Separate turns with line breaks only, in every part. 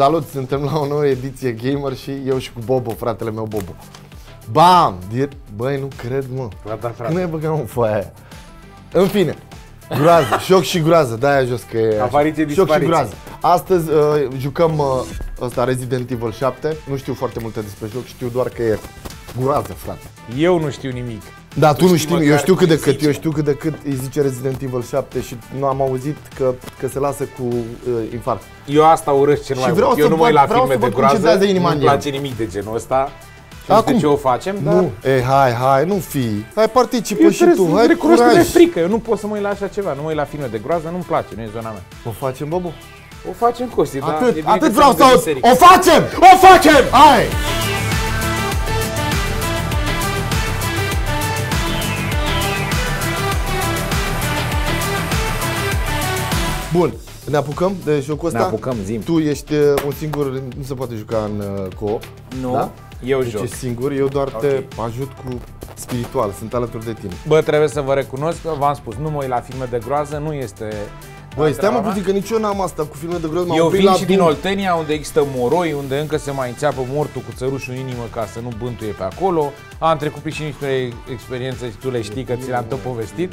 Salut, suntem la o nouă ediție Gamer și eu și cu Bobo, fratele meu Bobo. Bam! Dir- Băi, nu cred, mă.
Gata, frate.
Cum ai băgat mă foaia aia? În fine, groază, șoc și groază, de-aia jos că e așa.
Apariție,
Șoc și
dispariție.
groază. Astăzi uh, jucăm uh, ăsta Resident Evil 7. Nu știu foarte multe despre joc, știu doar că e groază, frate.
Eu nu știu nimic.
Da, tu, nu
știi
știi, eu
măcar
știu cât de
îi
cât,
zice.
eu știu cât de cât îi zice Resident Evil 7 și nu am auzit că, că se lasă cu uh, infarct.
Eu asta urăsc cel
Și
mai
vreau
mult.
să
Eu nu mă uit
văd-
la
vreau
filme
să
de
văd cum
groază,
cedează inima în
nu-mi
el.
place nimic de genul ăsta. Și
Acum.
de ce o facem, dar...
Nu, e, hai, hai, nu fi. Hai, participă
Eu
și
trebuie
tu,
să
hai,
recunosc că mi-e
curaj.
frică. Eu nu pot să mă uit la așa ceva. Nu mă uit la filme de groază, nu-mi place, nu e zona mea.
O facem, Bobo?
O facem, Costi, dar e
Atât,
bine
atât
că
vreau să
suntem de
aud.
biserică.
O facem! O facem! Hai! Bun, ne apucăm de jocul ăsta?
Ne apucăm, zim.
Tu ești uh, un singur, nu se poate juca în uh, co-op.
Nu,
Da?
eu
Deci
joc.
ești singur, eu doar te ajut cu spiritual, sunt alături de tine.
Bă, trebuie să vă recunosc că v-am spus, nu mă uit la filme de groază, nu este...
Băi, stai mă
treaba mea.
puțin, că nici eu n-am asta cu filme de groază. m-am
Eu
oprit
vin
la
și din
Doom.
Oltenia, unde există moroi, unde încă se mai înțeapă mortul cu țărușul în inimă ca să nu bântuie pe acolo. Am trecut prin și niște experiențe și tu le știi că ți le-am tot povestit.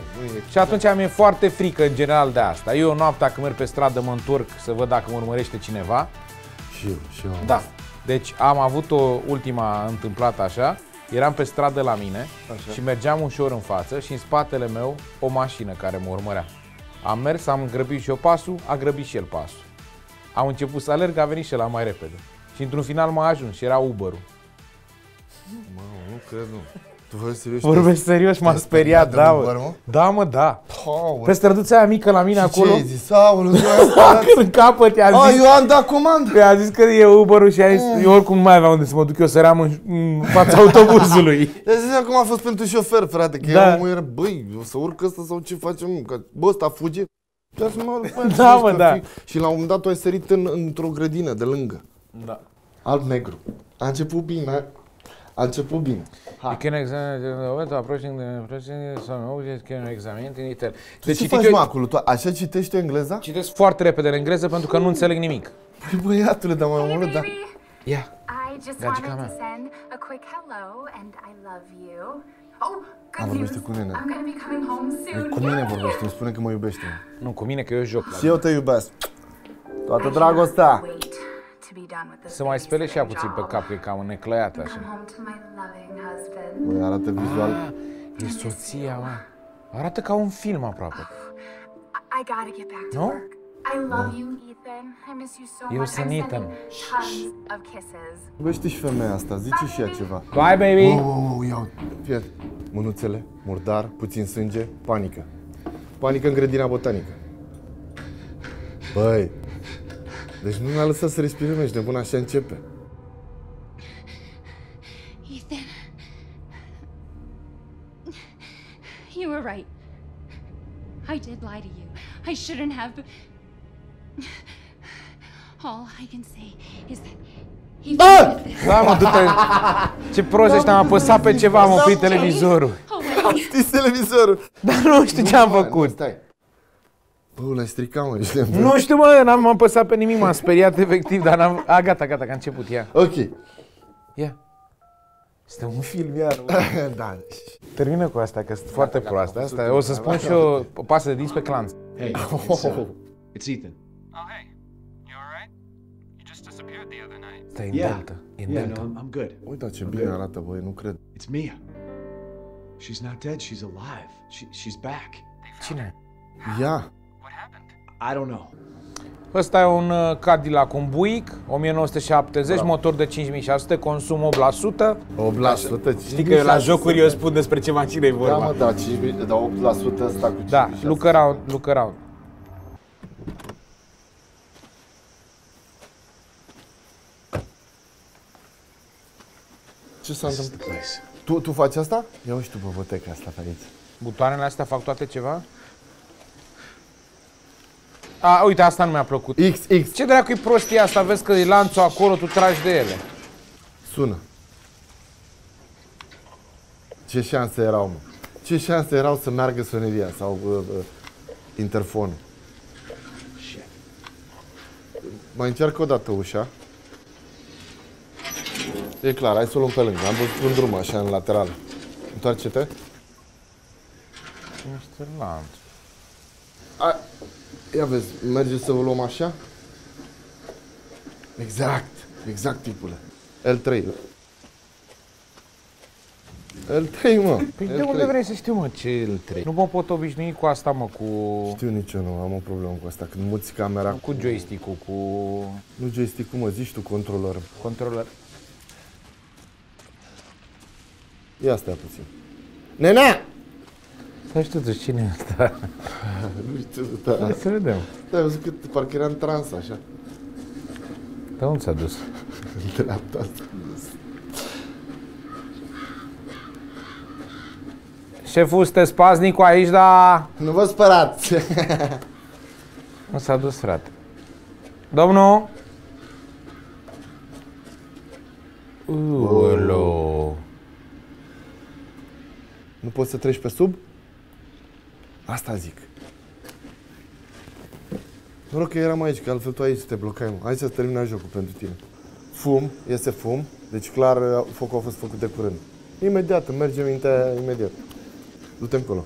Și atunci mi-e foarte frică în general de asta. Eu noaptea când merg pe stradă mă întorc să văd dacă mă urmărește cineva.
Și eu, și eu. am
Da. Deci am avut o ultima întâmplată așa. Eram pe stradă la mine
Așa.
și mergeam ușor în față și în spatele meu o mașină care mă urmărea. Am mers, am grăbit și eu pasul, a grăbit și el pasul. Am început să alerg, a venit și el mai repede. Și într-un final m-a ajuns și era Uber-ul.
Mamă, nu cred, nu. Tu vorbești serios?
Vorbesc serios, m-am speriat,
de
da,
Uber,
mă.
mă?
Da, mă, da.
Paul,
Pe străduța aia mică la mine
și
acolo,
ce ai zis? Aoleu, tu ai asta?
în capăt i-a
A,
zis,
eu am dat comandă.
i-a zis că e Uber-ul și a zis, eu oricum nu mai aveam unde să mă duc, eu săream în, în fața autobuzului.
Deci zicea cum a fost pentru șofer, frate, că
Da.
eu omul era, băi, o să urc ăsta sau ce facem, mă? că bă, ăsta fuge. Ia să mă urc pe
Da,
ăsta,
mă, da.
fi- Și la un moment dat tu ai sărit în, într-o grădină de lângă.
Da.
Alb-negru. A început bine. A început bine.
You can examine the moment approaching the approaching some object can examine in detail.
Ce
Deci
faci,
citit
mă,
eu,
acolo? Tu așa citești tu engleza?
citesc foarte repede în engleză pentru că nu înțeleg nimic.
Păi băiatule, dar mai mult, da.
Ia.
I just
Gagica
wanted
mea.
to send a quick hello and I love you. Oh, good
Am
news.
vorbește cu nene.
I'm gonna be coming home soon.
Cu mine vorbește, îmi spune că mă iubește.
Nu, cu mine că eu joc.
Și eu te iubesc. Toată
I
dragostea.
Cannot wait to be done with this
Să mai spele și ea
babysitting
puțin pe
job.
cap, că e cam neclăiată
Come
așa.
home to my loving husband.
Băi, arată vizual.
Ah, e soția, mă. Arată ca un film aproape.
I, I gotta get back to
No?
work. I love you, Ethan. I miss you so
Eu
much.
sunt
I'm
Ethan.
sending tons of kisses.
Iubește și femeia asta, zice și ea ceva.
Bye, baby!
Wow, wow, wow, ia Fiat. Mânuțele, murdar, puțin sânge, panică. Panică în grădina botanică. Băi, deci nu ne-a lăsat să respirăm, ești nebun, așa începe.
Ethan. You were right. I did lie to you. I shouldn't have. All I can say is that he
Ah!
did this.
Da, mă, du-te! Ce prost ești, am apăsat pe ceva, am oprit televizorul.
Oh, wait.
Știi televizorul?
Dar nu știu ce am
Bă, Nu,
făcut.
stai. Bă, l-ai stricat, mă, ești nebun.
Nu știu, mă, n-am m-am apăsat pe nimic, m-am speriat efectiv, dar n-am... A, gata, gata, că a început, ia.
Ok.
Ia. Este un film, iar. mă.
da.
Termină cu asta, că sunt foarte proastă. Asta, o să spun și eu o pasă de dinți pe clanț.
Hey,
Oh.
it's, uh, it's Ethan.
Oh, hey. You alright? You just disappeared the other night.
Stai în
Yeah.
delta. E în
Yeah,
delta.
no, I'm, I'm good.
Uite ce bine arată, băi, nu cred.
It's Mia. She's not dead. She's alive. She, she's back.
Cine?
Ia.
What happened?
I don't know.
Ăsta e un uh, Cadillac, un Buick, 1970, motor de 5600, consum 8%.
8%.
Știi că eu la jocuri eu spun despre ce mașină e
Da,
vorba.
mă, da, 5, da 8% ăsta cu
Da,
56.
look around, look around.
Ce s-a
This is the
întâmplat?
place.
Tu, tu faci asta? Ia uite tu băboteca asta pe aici.
Butoanele astea fac toate ceva? A, uite, asta nu mi-a plăcut.
XX,
Ce dracu e prostia asta? Vezi că e lanțul acolo, tu tragi de ele.
sună. Ce șanse erau, mă? Ce șanse erau să meargă soneria sau uh, uh, interfonul?
Shit.
Mai încearcă o dată ușa. E clar, hai să o luăm pe lângă. Am văzut un drum așa în lateral. Întoarce-te.
Niște lanț.
A, ia vezi, merge să o luăm așa? Exact, exact tipule. L3. L3, mă.
Păi de
L3.
unde vrei să știu, mă, ce îl trei? Nu mă pot obișnui cu asta, mă, cu,
Știu nici eu nu, am o problemă cu asta. Când muți camera
cu joystick-ul, cu
Nu joystick-ul, mă, zici tu controller.
controller.
Ia stai puțin. Nenea!
Stai și totuși, cine e ăsta?
Nu știu, da.
Hai să vedem.
Stai, ai văzut că parcă era în trans, așa.
Dar unde s-a dus?
În dreapta asta.
Șeful, sunteți paznicul aici, dar
Nu vă spărați!
nu s-a dus, frate. Domnul? Ulo.
nu poți să treci pe sub? Asta zic. Noroc că eram aici, că altfel tu aici te blocai, mă. Hai să terminăm jocul pentru tine. Fum, iese fum, deci clar focul a fost făcut de curând. Imediat, îmi merge mintea imediat. Du-te încolo.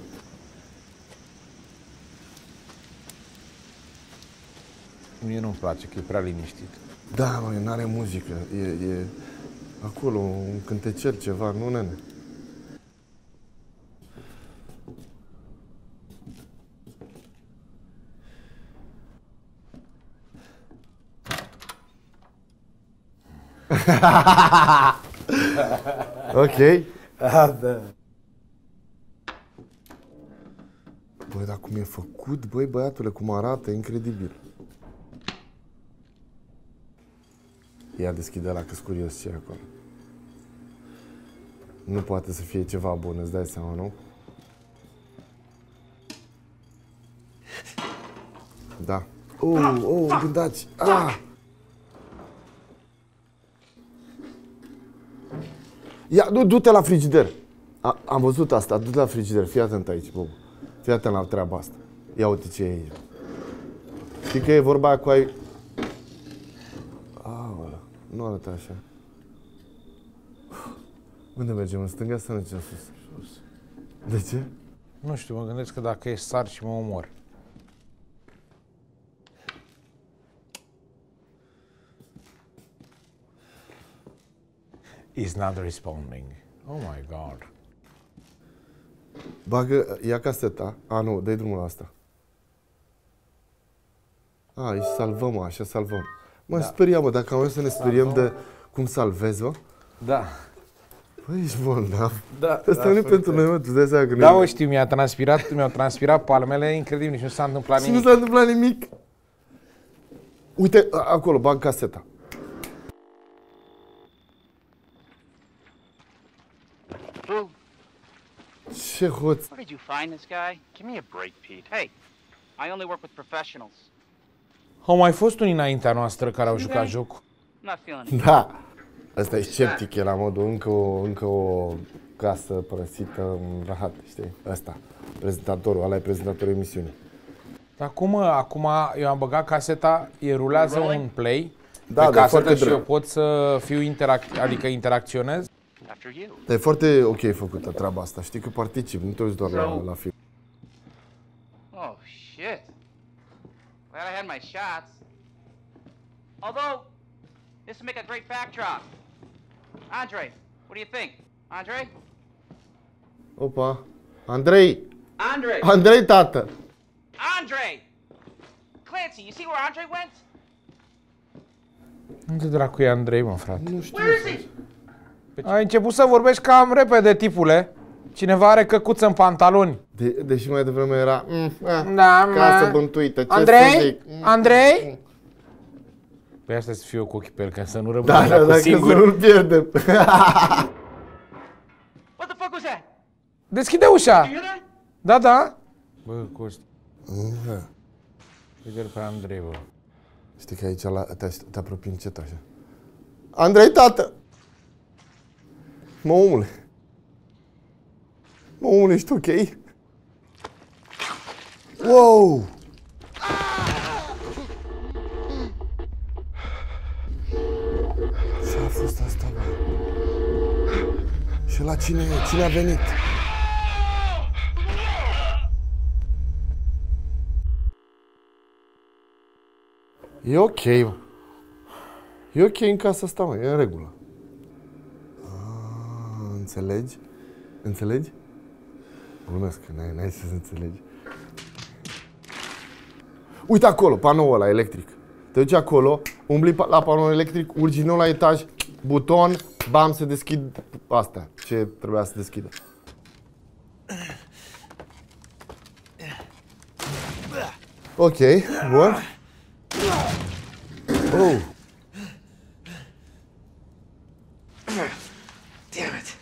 Mie nu-mi place, că e prea liniștit.
Da, mă, n-are muzică. E, e acolo un cântecel, ceva, nu, nene? ok.
Ah, da.
Băi, dar cum e făcut, băi, băiatule, cum arată, e incredibil. Ia deschide la că curios ce e acolo. Nu poate să fie ceva bun, îți dai seama, nu? Da. Oh, oh, gândați! Ah! Ia, du- du-te la frigider. A, am văzut asta, du-te la frigider. Fii atent aici, Bob. Fii atent la treaba asta. Ia uite ce e aici. Știi că e vorba aia cu ai... Aolea, nu arată așa. Unde mergem? În stânga sau în cea sus? Sus. De ce?
Nu știu, mă gândesc că dacă e sar și mă omor. Is not responding. Oh my god.
Bagă, ia caseta. A, nu, dă drumul la asta. A, aici salvăm, mă, așa salvăm. Mă, da. speria, mă, dacă am vrut să ne speriem de cum salvezi, mă.
Da.
Păi, ești bolnav.
Da,
Asta nu e pentru noi, mă, tu dai seama că
Da,
nu
o știu, mi-a transpirat, mi-au transpirat palmele, incredibil, nici nu s-a întâmplat
Și nu
nimic.
s-a întâmplat nimic. Uite, a- acolo, bag caseta. Ce hoț.
where did you find this guy? Give me a break, Pete. Hey, I only work with professionals.
Au mai fost unii înaintea noastră care au jucat jocul.
I'm not feeling it.
Da. Asta e sceptic, e la modul încă o, încă o casă părăsită în rahat, știi? Ăsta, prezentatorul, ăla e prezentatorul emisiunii.
Dar cum, acum eu am băgat caseta, e rulează un play
Da,
pe
dar
casetă
foarte
și
drăg.
eu pot să fiu interac- adică interacționez.
After you.
Dar e foarte ok făcută treaba asta, știi că particip, nu te uiți doar la, la film.
Oh, shit. Glad I had my shots. Although, this would make a great backdrop. Andre, what do you think? Andre?
Opa, Andrei,
Andre!
Andrei, tată!
Andre! Clancy, you see where Andre went?
Unde dracu e Andrei, mă, frate?
Nu știu.
Where is he?
Ai început să vorbești cam repede, tipule. Cineva are căcuță în pantaloni.
De, deși mai devreme era... Mm, ah,
Da,
casă
mă.
bântuită, ce să
Andrei?
zic? Mm.
Andrei? Păi asta să fiu eu cu ochii pe el, ca să nu rămân
Da, da,
da,
dacă
singur.
să nu-l pierdem.
What the fuck was that?
Deschide ușa!
You hear that?
Da, da. Bă, Costi, uite pe Andrei, bă.
Știi că aici la, te, te apropii încet așa. Andrei, tată! Mă, omule. Mă, omule, ești ok? Wow! fost asta, bă? Și la cine, cine a venit? E ok, mă. E ok în casa asta, mă, e în regulă. Ah, înțelegi? Înțelegi? Glumesc, n-ai, n-ai să înțelegi. Uite acolo, panoul ăla electric. Te duci acolo, umbli pa- la panoul electric, urci din nou la etaj, buton, bam, se deschid asta, ce trebuia să deschidă. Ok, bun. Oh,
Damn it.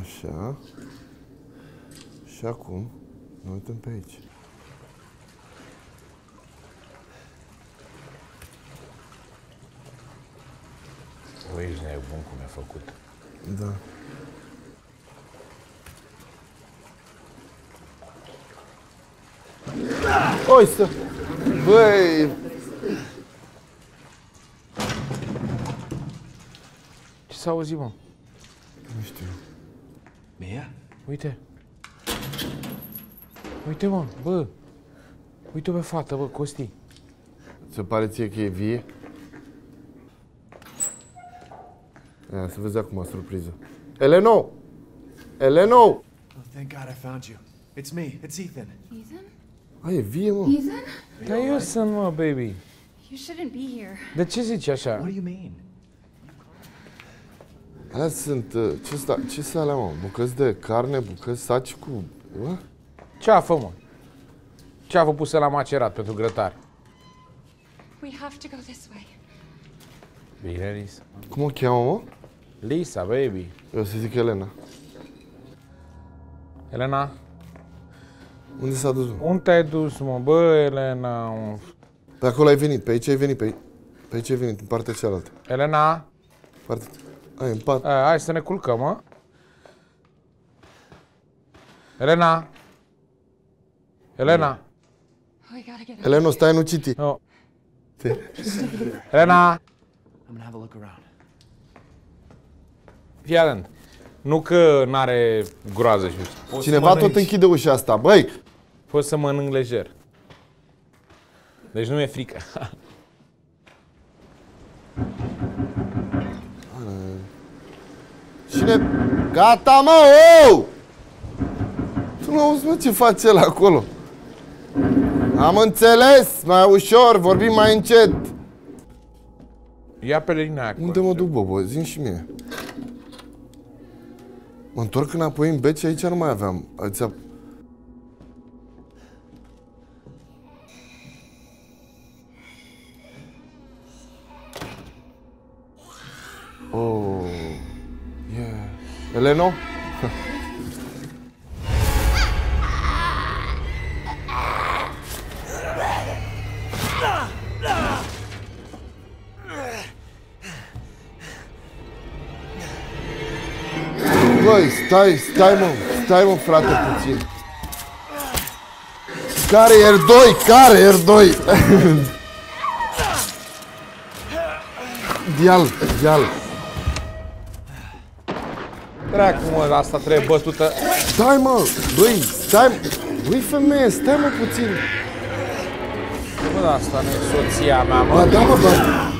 așa. Și acum ne uităm pe aici.
Băi, ești nebun cum e făcut.
Da. Oi să... Băi...
Ce s-a auzit, mă?
Nu știu.
Mia?
Uite. Uite, mă, bă. Uite pe fată, bă, Costi.
Se pare ție că e vie? Ia, să vezi acum surpriză. Eleno! Eleno!
Oh, thank God I found you. It's me. It's Ethan.
Ethan?
A, e vie, mă.
Ethan?
Dar eu sunt, mă, baby.
You shouldn't be here.
De ce zici așa?
What do you mean?
Alea sunt... uh, Ce sta, ce sunt alea, mă? Bucăți de carne, bucăți saci cu... Bă?
Ce a fă, mă? Ce a făcut să la macerat pentru grătar?
We have to go this way.
Bine, Lisa.
Cum o cheamă, mă?
Lisa, baby.
Eu să zic Elena.
Elena,
Unde s-a dus, mă?
unde te-ai dus, mă? Bă, Elena. mă.
Pe acolo ai venit, pe aici ai venit, pe aici. Pe aici ai venit, în partea cealaltă.
Elena,
Partea... Ai, în pat.
a, hai să ne culcăm, mă. Elena. Elena.
We gotta get out.
Eleno, stai, nu citi.
No. Elena.
I'm gonna have a look around.
Fii atent. Nu că n-are groază și Poți
Cineva
să
tot
mănânci.
închide ușa asta. Băi,
Poți să mănânc lejer. Deci nu mi-e frică.
cine... Gata, mă, ou! Tu nu auzi, mă, ce face el acolo? Am înțeles, mai ușor, vorbim mai încet.
Ia pelerina aia.
Unde mă duc, Bobo? Zim și mie. Mă întorc înapoi în beci, aici nu mai aveam. Aici... Oh, yeah. Eleno? Băi, stai, stai mă, stai mă frate puțin. Care e R2? Care e R2? Dial, dial.
Dracu, mă, asta trebuie bătută.
Stai mă, băi, stai Băi femeie, stai mă puțin.
Bă, dar asta nu e soția mea,
Ba
mă.
da mă, ba.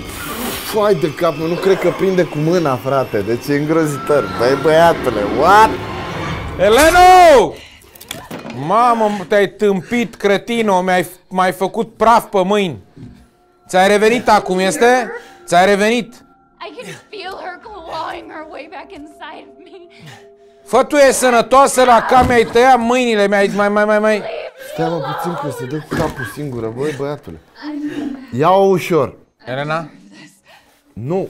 Foai de cap, mă, nu cred că prinde cu mâna, frate. Deci e îngrozitor. Băi, băiatule, what?
Elenu! Mamă, te-ai tâmpit, cretino, mi-ai mai făcut praf pe mâini. Ți-ai revenit acum, este? Ți-ai revenit.
I can feel her clawing her way back inside of me.
Fă, tu e sănătoasă la cap, mi-ai tăiat mâinile, mi-ai mai, mai, mai, mai.
Stai mă puțin că se dă cu capul singură, băi, băiatule. Ia-o ușor.
Elena?
Nu.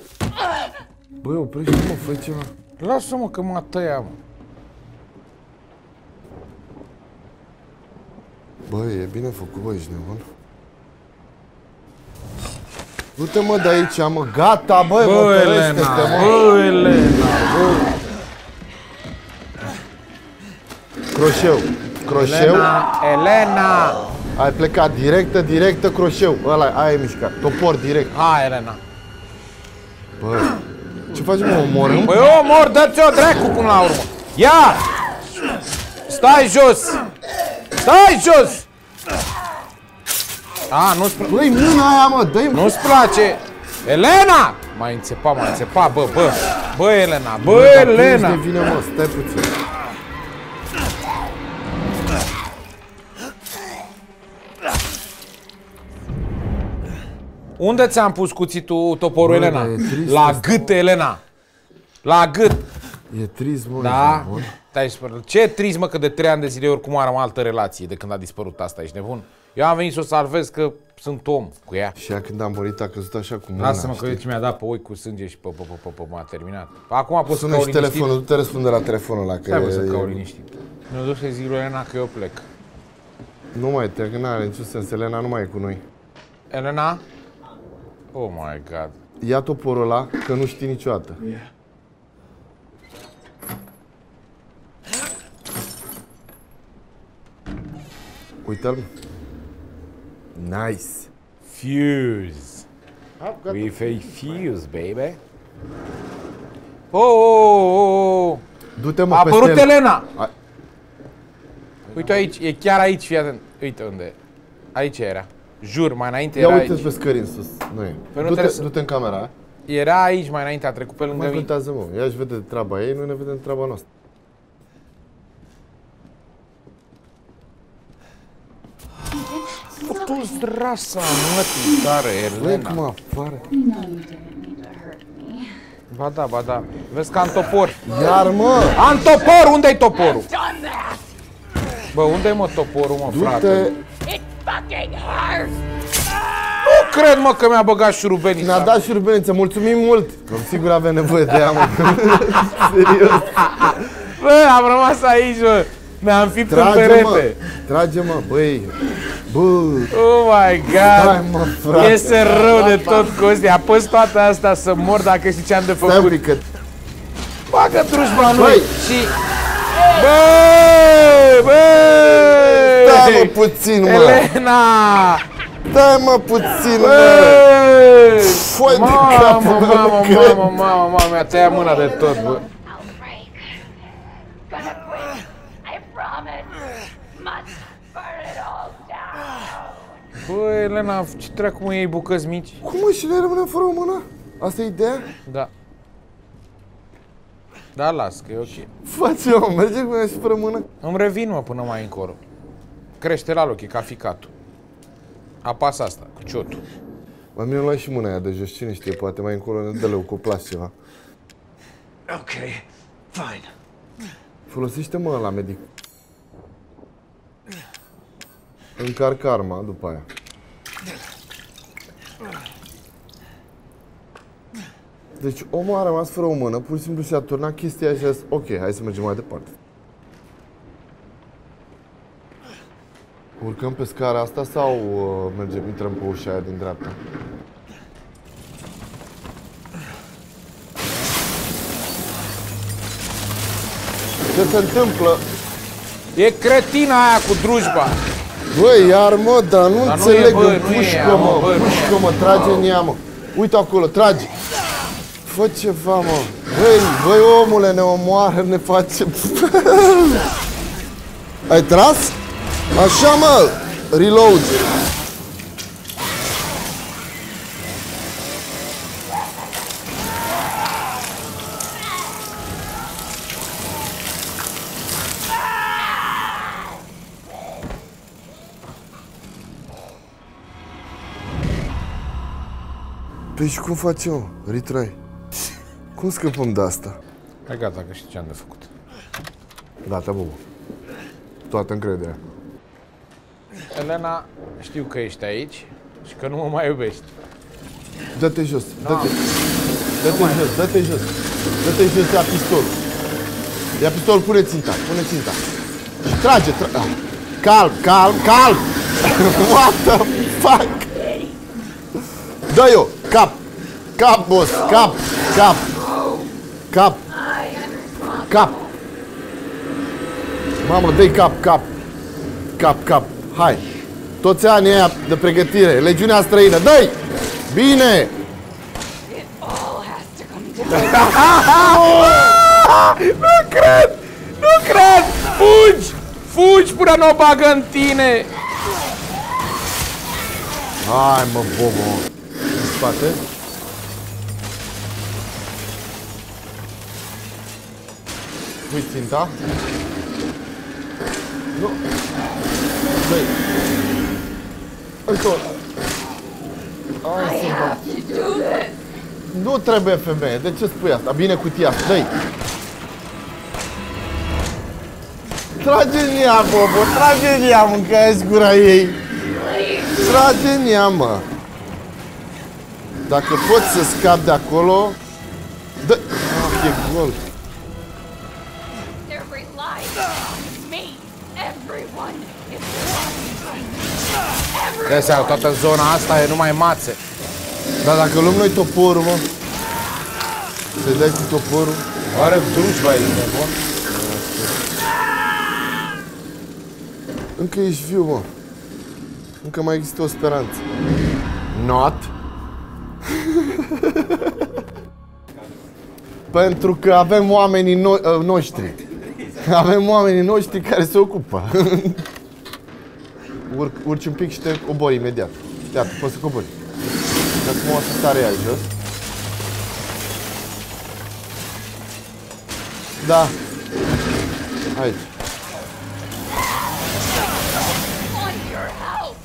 Băi, oprește-mă, fă ceva.
Lasă-mă că m-a tăiat, mă.
Băi, e bine făcut, băi, ești nebun. Du-te mă de aici, mă, gata, băi, mă,
Bă, Elena,
tărește-te, mă.
bă, Elena, bă.
Croșeu, croșeu.
Elena, Elena,
Ai plecat directă, directă, croșeu. Ăla, aia e mișcat. Topor direct.
Hai, Elena.
Bă, ce facem, mă, omorâm?
Păi eu mor, dă-ți-o dracu până la urmă. Ia! Stai jos! Stai jos! A, nu-ți, pl-
Băi, mâna aia, mă, dă-i, mă.
nu-ți place! Elena! M-ai înțepat, m-ai înțepat, bă, bă! Bă, Elena, bă,
Dar
Elena!
De vine, mă, stai puțin.
Unde ți-am pus cuțitul toporul,
Bă,
Elena?
dar e trist
La
asta.
gât, Elena! La gât!
E trist, mă.
Da?
ești nebun.
Stai și spune. Ce trist, mă, că de trei ani de zile oricum am altă relație de când a dispărut asta, ești nebun? Eu am venit să o salvez că sunt om cu ea.
Și ea când a murit a căzut așa cu mâna,
Lasă-mă că
știi?
uite ce mi-a dat pe oi cu sânge și pe, pe, pe, pe, pe m-a terminat. Acum pot să
Sună
cau
și
liniștit.
telefonul, nu te răspunde la telefonul ăla, că
Stai, bă, să
e-
cau liniștit. Mi-a dus să zic lui Elena că eu plec.
Nu mai te, că n-are niciun sens, Elena nu mai e cu noi.
Elena? Oh my god.
Ia toporul ăla, că nu știi niciodată.
Yeah.
Uite-l. Nice.
Fuse.
Ha, gata.
With a fuse, baby. Oh, oh, oh, oh.
Du-te, mă,
A
peste
apărut
el.
Elena!
A-
Uite aici, e chiar aici, fii atent. Uite unde e. Aici era. Jur, mai înainte
Ia
era
uite
aici.
pe scări în sus. Nu e.
Păi nu
Du-te,
trebuie să-
du-te în camera.
Era aici mai înainte, a trecut pe lângă
Mai
mine.
contează, mă. Ea își vede treaba ei, noi ne vedem treaba noastră.
Tu zdrasa, mătii, tare,
Băi,
Elena.
cum afară.
Ba da, ba da. Vezi că am topor.
Iar, mă!
Am topor! Unde-i toporul? Bă, unde-i mă toporul, mă, frate?
Du-te!
Nu cred, mă, că mi-a băgat șurubenii.
Ne-a dat șurubeniță, mulțumim mult! Că sigur avem nevoie de ea, mă. Serios.
Bă, am rămas aici, bă. Mi-am fipt în
Trage, mă!
perete.
Trage, mă, băi! Bă!
Oh my
Stai,
god!
mă, frate!
Iese rău de tot, Costi. Apăs toate astea să mor dacă știi ce am de
Stai un
făcut.
pic, că...
Bagă drujba în
Băi!
noi și... Băi! Băi!
Stai, mă, puțin, mă!
Elena!
Stai, mă, puțin, mă!
Băi!
Foi de
Mamă,
capul meu,
mamă,
cred.
mamă, mamă, mamă, mi-a tăiat mâna de tot, bă.
I'll break. Gonna break. I promise. Must burn it all down.
Bă, Elena, ce dracu mă iei bucăți mici?
Cum mă, și noi rămânem fără o mână? Asta e ideea?
Da. Da, las, că e ok.
Face, mă, merge cu mine și fără mână?
Îmi revin, mă, până mai încolo. Crește la loc, e ca ficatul. Apasă asta, cu ciotul.
La mine lua și mâna aia de jos, cine știe, poate mai încolo ne dă leucoplas ceva.
Okay, fine.
Folosește mă la medic. Încarc arma după aia. Deci omul a rămas fără o mână, pur și simplu și-a turnat chestia și a zis, ok, hai să mergem mai departe. Urcăm pe scara asta sau uh, mergem, intrăm pe ușa aia din dreapta? Ce se întâmplă?
E cretina aia cu drujba.
Băi, iar mă, dar nu
Dar nu e,
înțeleg,
bă,
în
nu e
pușcă,
ea, mă,
mă,
bă, nu e
pușcă, mă, trage în ea, mă. Uite acolo, trage. Fă ceva, mă. Băi, băi, omule, ne omoară, ne face... Ai tras? Așa, mă, reload. Păi și cum facem, mă? Retry. Cum scăpăm de asta?
Hai gata, că știi ce am de făcut.
Gata, bă. Toată încrederea.
Elena, știu că ești aici și că nu mă mai iubești.
Dă-te jos, dă-te. Dă-te jos, dă-te jos. Dă-te jos, ia pistol. Ia pistol, pune ținta, pune ținta. Și trage, tra- ah. Calm, calm, calm! What the fuck? Dă-i-o, cap! Cap, boss, cap, cap! Cap! Cap! Mamă, dă-i cap, cap! Cap, cap, hai! Toți anii aia de pregătire, legiunea străină, dă Bine!
All has to come down.
Nu cred! Nu cred! Fugi! Fugi până nu o bagă în tine!
Hai mă, Bobo. În spate. Uite ținta. Nu. Băi. Întor. Hai, ținta. Nu trebuie femeie. De ce spui asta? Bine cutia asta. Dă-i. Trage în ea, Bobo. Trage în ea, mâncați gura ei. Trage în ea, mă. Dacă poți să scapi de acolo... Dă... Ah, e gol.
Dai seama, toată zona asta e numai mațe.
Dar dacă luăm noi toporul, mă... Să dai cu toporul...
Oare drujba e nebun?
Încă ești viu, mă. Încă mai există o speranță. Not. Pentru că avem oamenii no- uh, noștri. Avem oamenii noștri care se ocupă. Urc, urci un pic și te cobori imediat. Iată, poți să cobori. Și acum o să sare ea jos. Da. Aici.
on your help.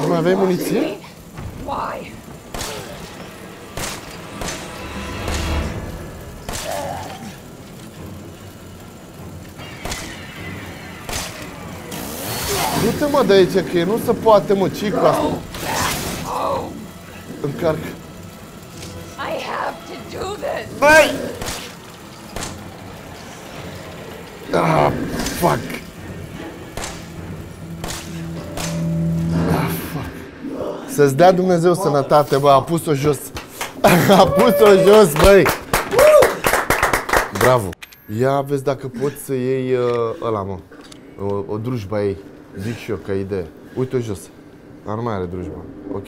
Nu mai aveai muniție? Du-te mă de aici, că nu se poate mă, ce cu asta? Încarc.
I have to do this.
Băi! Ah, fuck. Ah, fuck. Să-ți dea Dumnezeu sănătate, bă, a pus-o jos. A pus-o jos, băi! Bravo! Ia vezi dacă poți să iei uh, ăla, mă. O, o drujba ei. Zic și eu ca idee. Uite-o jos. Dar nu mai are drujba. Ok?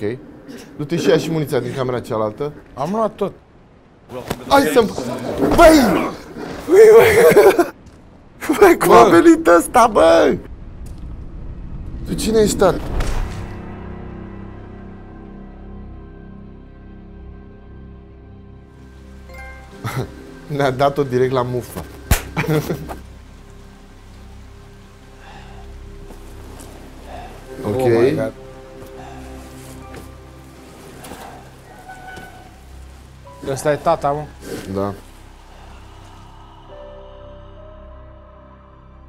Du-te și ia și muniția din camera cealaltă.
Am luat tot.
Hai să Băi! Băi, băi! Băi, cum a venit ăsta, bă? Tu cine ești, tată? Ne-a dat-o direct la mufa. ok.
Oh my God. Ăsta e tata, mă.
da.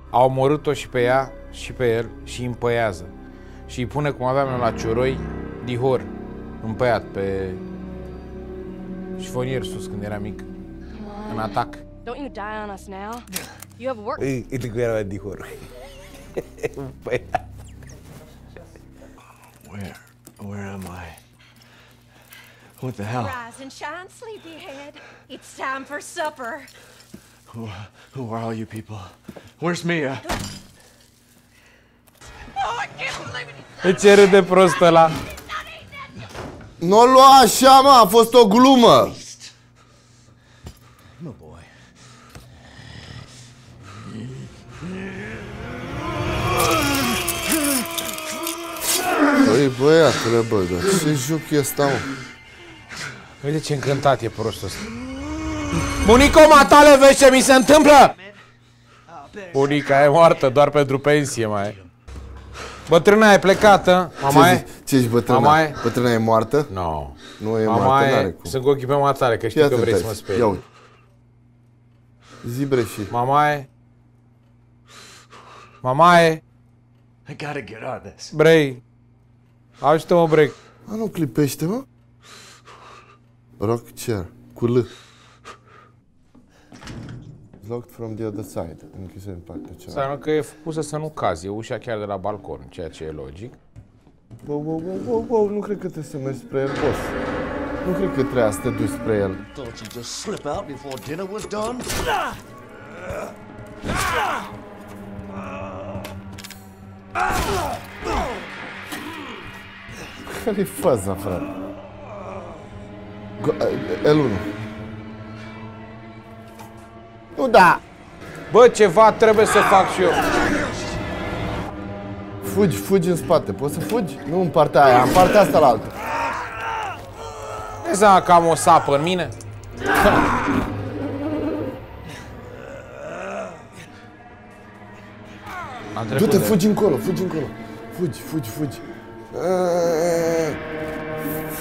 A omorât-o și pe ea și pe el și îi împăiază. Și îi pune, cum aveam eu la cioroi, dihor, împăiat pe șifonier sus când era mic, în atac.
Don't you die on us now. You have work.
Îi îi cu era dihor. împăiat.
Am I? What the hell?
Rise and shine, sleepyhead. It's time for supper.
Who, who are all you people? Where's Mia?
Oh, I can't believe it.
De ce râde prost ăla?
Nu o lua așa, mă, a fost o glumă. Băi, băiatule, bă, dar ce joc e ăsta, mă?
Uite ce încântat e prostul ăsta. Bunico, matale, vezi ce mi se întâmplă? Bunica e moartă doar pentru pensie mai e. Bătrâna e plecată. Mama
Ce,
e?
zici? ce ești bătrâna?
Mama e?
Bătrâna e moartă?
No.
Nu e
Mama
moartă, n-are
e...
cum.
Sunt cu ochii pe matale, că știu
Ia
că
te
vrei să
uitați.
mă speri.
Ia uite. Zi bre și.
Mama e... Mama e...
I gotta get out of this.
Brei. Ajută-mă, Brei.
A, nu clipește, mă? Rock chair. Cu L. Locked from the other side. Închisă în partea cealaltă.
Înseamnă că e pusă să nu cazi, e ușa chiar de la balcon, ceea ce e logic.
Wow, wow, wow, wow, wow, nu cred că trebuie să mergi spre el, boss. Nu cred că trebuia să te duci spre el.
Thought you'd just slip out before dinner was done?
Care-i faza, frate? Go- L1. Nu da!
Bă, ceva trebuie să fac și eu.
Fugi, fugi în spate. Poți să fugi? Nu în partea aia, în partea asta la altă.
Ne seama că am o sapă în mine? Am trecut
Du-te,
de-
fugi încolo, fugi încolo. Fugi, fugi, fugi.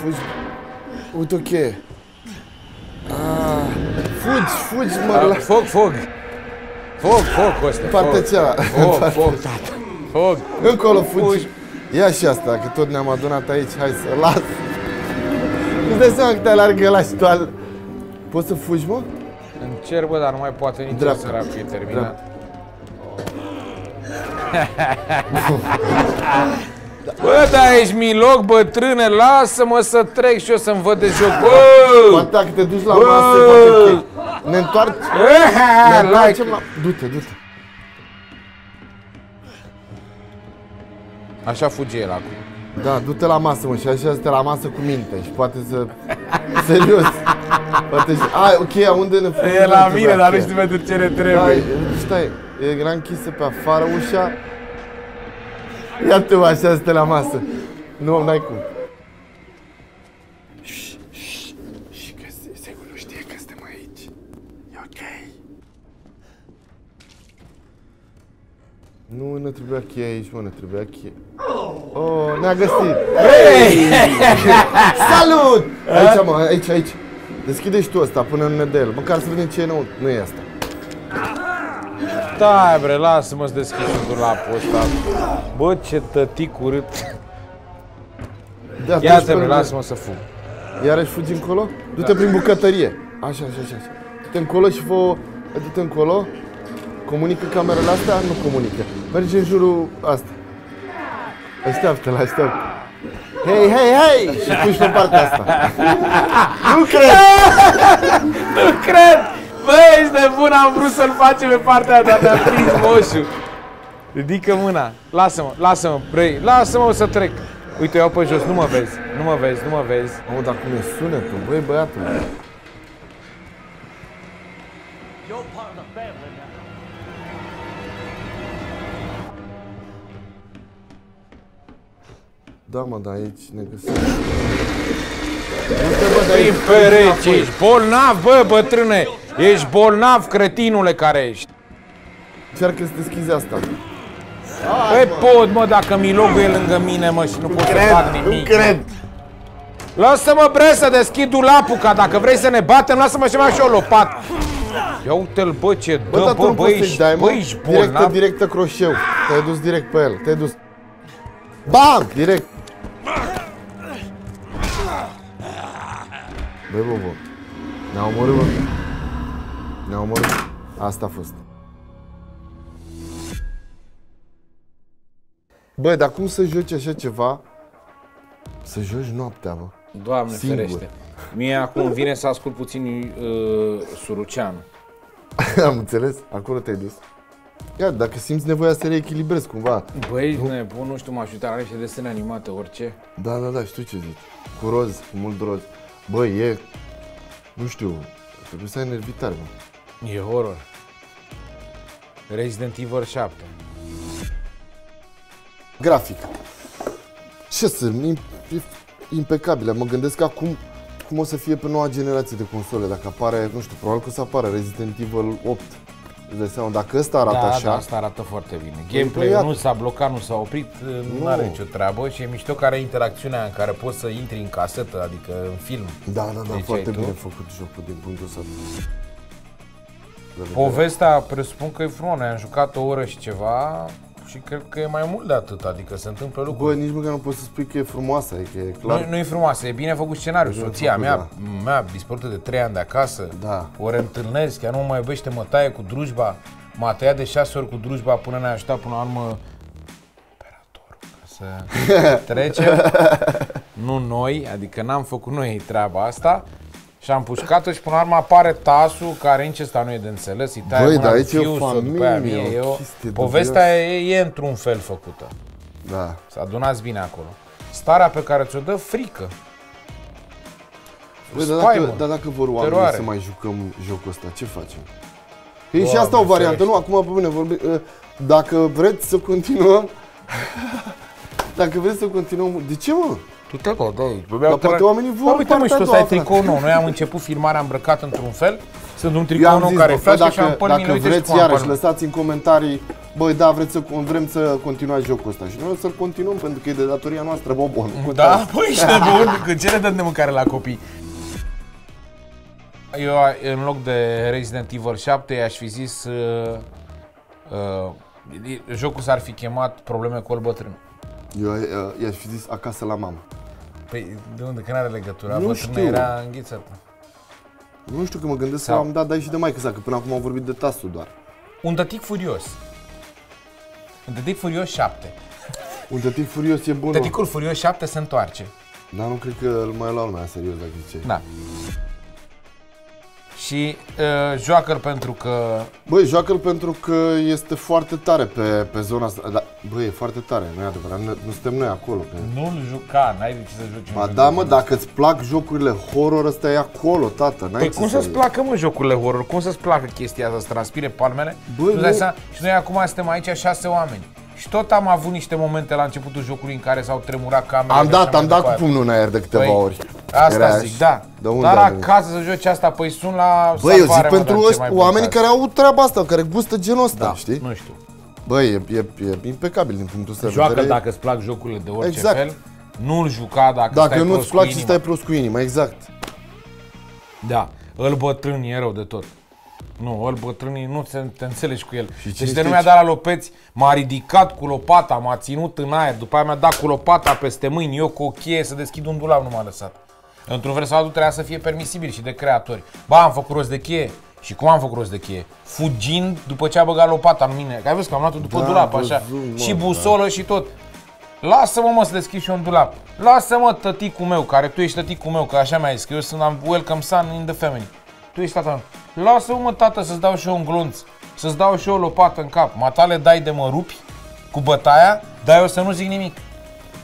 Aaaa, Fugi. Uite o cheie. Ah, Fugi, fugi, mă,
Ah,
la
Foc, foc. Foc, foc, Coste.
partea
foc.
cealaltă.
Foc, foc, tata. Foc.
Încolo, fugi.
Fugi.
Ia și asta, că tot ne-am adunat aici, hai să las. Îți dai seama că te alargă la și tu al... Poți să fugi, mă?
Încerc, bă, dar nu mai poate nici
Dreapta.
săracul, e terminat. Bă, dar ești miloc, bătrâne, lasă-mă să trec și eu să-mi văd de joc. Bă!
Poate dacă te duci la masă, poate ok. Ne întoarcem, ne
Eh,
întoarcem
like.
la... Du-te, du-te.
Așa fuge el acum.
Da, du-te la masă, mă, și așa te la masă cu minte și poate să... Serios. Poate și... A, ok, unde ne fugim?
E la
Nu
mine, dar nu
cheia.
știu pentru ce ne
Da,
trebuie.
stai, era închisă pe afară ușa. Ia te așa să te la masă. Nu, n-ai cum. Și că sigur nu știe că suntem aici. E ok. Nu ne trebuia cheia aici, mă, ne trebuia cheia. Oh, ne-a găsit! Salut! Aici, mă, aici, aici. Deschide și tu ăsta până nu ne dă el. Măcar să vedem ce e nou. Nu e asta.
Stai, bre, lasă-mă să deschid și dulapul ăsta. Bă, ce tătic urât.
De atunci
Ia te
până
bre,
ne-
lasă-mă să fug.
Iarăși fugi încolo? Du-te prin bucătărie. Așa, așa, așa. așa. Du-te încolo și fă... Du-te încolo. Comunică camerele astea? Nu comunică. Merge în jurul asta. Așteaptă-l, așteaptă. Hei, hei, hei! Și puși pe partea asta. nu cred!
Nu cred! Bă, ești nebun, am vrut să-l facem pe partea aia, dar te-a prins moșul. Ridică mâna. Lasă-mă, lasă-mă, brei, lasă-mă să trec. Uite, eu pe jos, nu mă vezi, nu mă vezi, nu mă vezi.
Mă, dar cum e sunetul? Băi, băiatul. Da, mă, dar aici ne găsim. Du-te, bă, de
Prin
aici.
pereți, ești bolnav, bă, bătrâne! Ești bolnav, cretinule care ești.
Încearcă să deschizi asta.
Păi pot, mă, dacă milogul e lângă mine, mă, și nu pot să fac
nu
nimic.
cred.
Lasă-mă, bre, să deschid dulapul, ca dacă vrei să ne batem, lasă-mă și mai și o lopat. Ia uite-l, bă, ce
Bă,
dă,
dar tu
bă,
nu
bă,
poți să-i
ești,
dai, mă.
bă, ești
Directă,
bolnav.
directă croșeu. Te-ai dus direct pe el. Te-ai dus. Bam! Direct. Băi, bă, bă. Ne-a omorât, bă. Ne-a omorât. Asta a fost. Băi, dar cum să joci așa ceva? Să joci noaptea, bă.
Doamne
Singur.
ferește. Mie acum vine să ascult puțin uh, Suruceanu.
Am înțeles? Acolo te-ai dus. Ia, dacă simți nevoia să reechilibrezi cumva.
Băi, ești nebun, nu știu, m-aș uita la niște desene animate, orice.
Da, da, da, știu ce zici. Cu roz, cu mult roz. Băi, e... Nu știu, trebuie să ai nervi tare, mă.
E horror. Resident Evil 7.
Grafic. Ce să... im- e impecabilă. Mă gândesc acum cum o să fie pe noua generație de console. Dacă apare, nu știu, probabil că o să apară Resident Evil 8. Îți dai seama, dacă ăsta arată
da,
așa...
da, asta arată foarte bine.
Păi,
Gameplay-ul
iată.
nu s-a blocat, nu s-a oprit, nu
Nu.
are nicio treabă și e mișto care interacțiunea în care poți să intri în casetă, adică în film.
Da, da, da,
Deci
foarte
ai tu?
bine făcut jocul din punctul ăsta. De vedere.
Povestea presupun că e frumos, noi am jucat o oră și ceva și cred că e mai mult de atât, adică se întâmplă
Bă,
lucruri.
nici măcar nu poți să spui că e frumoasă, adică e clar.
Nu, nu e frumoasă, e bine făcut scenariu.
bine
Soția
făcut,
mea,
da.
mea dispărută de 3 ani de acasă,
Da.
o reîntâlnesc, ea nu mă mai iubește, mă taie cu drujba, m-a tăiat de 6 ori cu drujba până ne-a ajutat până la urmă operatorul ca să trecem. nu noi, adică n-am făcut noi treaba asta. Și am pușcat-o și până la urmă apare tasul care nici ăsta nu e de înțeles, îi taie
Băi,
mâna
dar
cu
aici e o
fiusul, după aia
familie,
mie,
o
e o,
chestie
povestea e, e într-un fel făcută.
Da.
Să adunați bine acolo. Starea pe care ți-o dă frică.
Băi, dar
Spaimă.
dacă, dar dacă vor oamenii
Teroare.
să mai jucăm jocul ăsta, ce facem? E și
Doamne,
asta o variantă,
ferește.
nu? Acum, pe mine vorbim, uh, dacă vreți să continuăm, dacă vreți să continuăm, de ce mă?
Tu te bă, da,
Dar poate oamenii vor
Bă, uite mă, și
partea
tu
a
ăsta e
doua,
tricou nou. Noi am început filmarea îmbrăcat într-un fel, sunt un
Eu
tricou
am
nou
zis,
care
bă,
e flash și am
dacă,
pălmile,
dacă
uite și
vreți,
cum am
iarăși,
pălmile.
lăsați în comentarii, băi, da, vreți să, vrem să continuați jocul ăsta. Și noi o să-l continuăm pentru că e de datoria noastră, Bobon.
Da, păi ești nebun, că ce le dăm de mâncare la copii? Eu, în loc de Resident Evil 7, aș fi zis... Uh, uh, jocul s-ar fi chemat Probleme cu old bătrân.
Eu uh, i-aș fi zis acasă la mamă.
Păi, de unde? Că n-are legătură.
Nu
Bătrână
știu.
era înghițată.
Nu știu că mă gândesc
Sau-
să am dat, dar și de maică sa, că până acum am vorbit de tasul doar.
Un tătic furios. Un tătic furios 7.
Un tătic furios e bun. mă.
Tăticul furios 7 se întoarce.
Dar nu cred că îl mai la lumea serios dacă zice.
Da. Și uh, joacă-l pentru că
Băi, joacă-l pentru că este foarte tare pe, pe zona asta. Da, băi, e foarte tare, nu e adevărat. Nu, nu suntem noi acolo. Că...
nu-l juca, n-ai de ce să joci un
Ba
joc
da,
de
mă,
genul
dacă îți plac jocurile horror, ăsta e acolo, tată. N-ai
Păi
ce
cum
să
să-ți placă, mă, jocurile horror? Cum să-ți placă chestia asta, să transpire palmele?
Băi,
Tu dai
nu-
seama? Și noi acum suntem aici șase oameni. Și tot am avut niște momente la începutul jocului în care s-au tremurat camerele.
Am
și
dat,
așa
am
mai
dat cu
departe.
pumnul în aer de câteva
Păi,
ori.
Asta
Era
zic,
și-
da.
De unde
Dar
a venit?
acasă să joci asta, păi sun la
Băi, eu zic
salvare, mă,
pentru
dar ce
ăștia,
mai bun
oamenii
caz.
care au treaba asta, care gustă genul ăsta,
Da,
știi?
nu știu.
Băi, e, e, e impecabil din punctul ăsta de
Joacă
vedere.
dacă îți plac jocurile de orice
Exact.
fel. Nu-l juca dacă,
Dacă
stai
nu-ți
prost cu
place,
inima.
stai prost cu inima, exact.
Da, îl bătrân e rău de tot. Nu, îl bătrânii nu te, te înțelegi cu el.
cine
deci de
știe
nu mi-a
ce-
dat la lopeți, m-a ridicat cu lopata, m-a ținut în aer, după aia mi-a dat cu lopata peste mâini, eu cu o cheie să deschid un dulap nu m-a lăsat. Într-un fel sau altul trebuia să fie permisibil și de creatori. Ba, am făcut rost de cheie. Și cum am făcut rost de cheie? Fugind după ce a băgat lopata în mine. Că ai văzut că am luat-o după
Da,
dulap,
am
așa.
văzut, mă,
și
da.
busolă și tot. Lasă-mă, mă, să deschid și eu un dulap. Lasă-mă, tăticul meu, care tu ești tăticul meu, că așa mi-ai zis, că eu sunt am welcome son in the family. Tu ești tata meu. Lasă-mă, mă, tată, să-ți dau și eu un glonț. Să-ți dau și eu o lopată în cap. Matale dai de mă rupi cu bătaia, dar eu să nu zic nimic.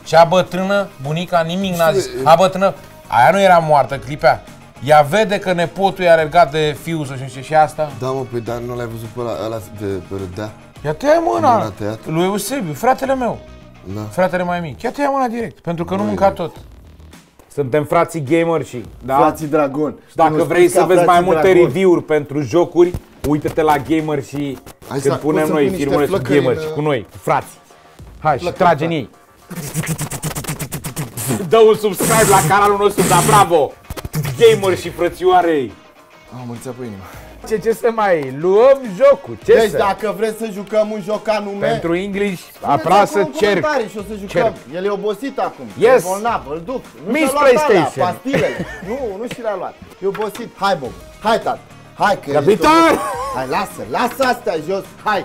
Cea bătrână, bunica, nimic n-a zis. A bătrână, aia nu era moartă, clipea. Ea vede că nepotul e alergat de fiul său și nu știu ce, și asta.
Da, mă, păi, dar nu l-ai văzut pe ăla, ăla de pe râdea?
Ia te ia
Nu
mâna
l-a tăiat?
lui Eusebiu, fratele meu.
Da.
Fratele mai mic. Ia te ia mâna direct, pentru că nu mânca tot. Suntem frații gamer și, da?
Frații Dragon.
Dacă
Nu
vrei
spui
să
ca
vezi mai
frații
multe
Dragon.
review-uri pentru jocuri, uite-te la gamer și
Hai
când
să-
punem
poți să
noi
pui niște
filmele cu
flăcări
gamer
în-
și cu noi, cu frați. Hai și
Flăcări,
trage în
da.
ei. Dă un subscribe la canalul nostru, da, bravo! Gamer și frățioarei.
Am mulțit pe inima.
Ce, ce să mai luăm jocul? Ce
Deci
să?
dacă vreți să jucăm un joc anume,
Pentru English,
puneți
aplasă
acolo în
cerc.
comentarii și o să jucăm.
Cerc.
El e obosit acum.
Yes.
E bolnav, îl duc. Nu
Miss
și-a luat alea,
PlayStation.
pastilele. nu, nu și le-a luat. E obosit. Hai, Bob. Hai, tată. Hai că ești
Capitan!
obosit. Hai, lasă, lasă astea jos. Hai.